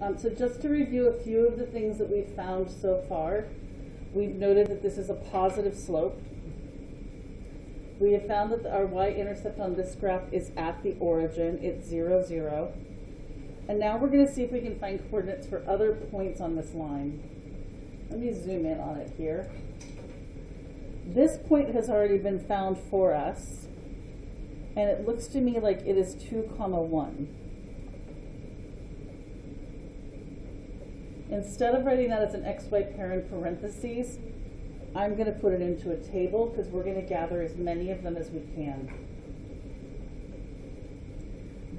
Um, so just to review a few of the things that we've found so far, we've noted that this is a positive slope. We have found that our y-intercept on this graph is at the origin, it's zero, zero. And now we're gonna see if we can find coordinates for other points on this line. Let me zoom in on it here. This point has already been found for us, and it looks to me like it is two comma one. Instead of writing that as an xy pair in parentheses, I'm gonna put it into a table, because we're gonna gather as many of them as we can.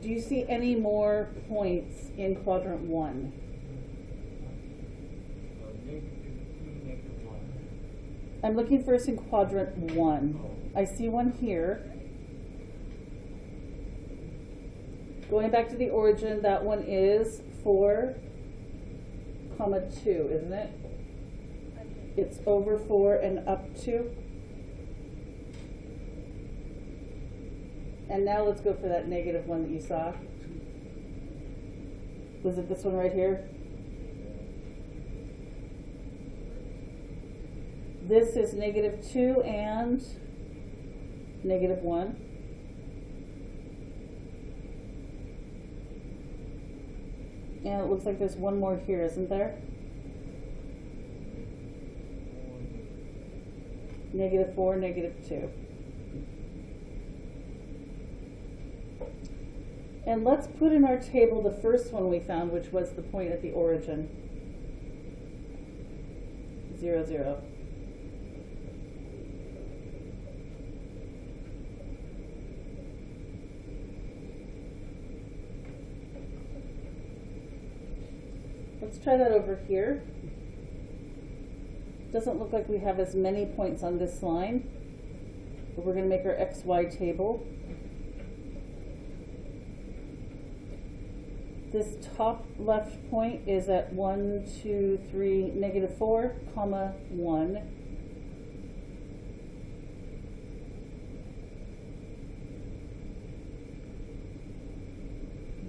Do you see any more points in quadrant one? I'm looking first in quadrant one. I see one here. Going back to the origin, that one is four, comma two, isn't it? It's over four and up two. And now let's go for that negative one that you saw. Was it this one right here? This is negative two and negative one. And it looks like there's one more here, isn't there? Negative four, negative two. And let's put in our table the first one we found, which was the point at the origin. Zero, zero. Let's try that over here. Doesn't look like we have as many points on this line. But we're gonna make our XY table. This top left point is at one, two, three, negative four, comma, one.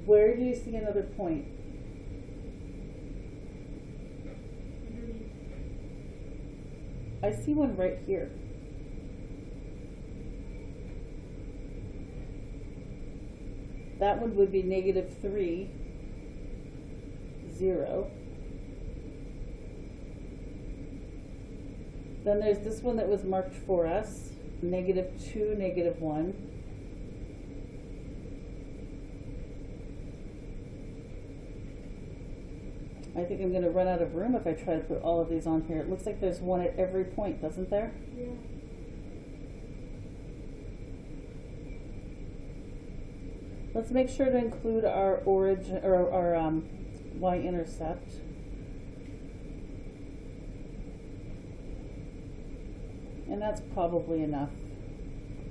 Where do you see another point? I see one right here. That one would be negative three, zero. Then there's this one that was marked for us, negative two, negative one. I think I'm gonna run out of room if I try to put all of these on here. It looks like there's one at every point, doesn't there? Yeah. Let's make sure to include our origin, or our, um, y-intercept. And that's probably enough.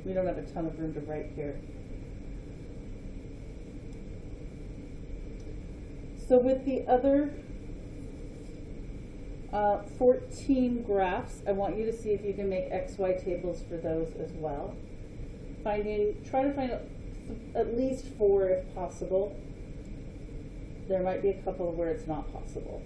We don't have a ton of room to write here. So with the other uh, 14 graphs, I want you to see if you can make XY tables for those as well. Finding, try to find at least four if possible. There might be a couple where it's not possible.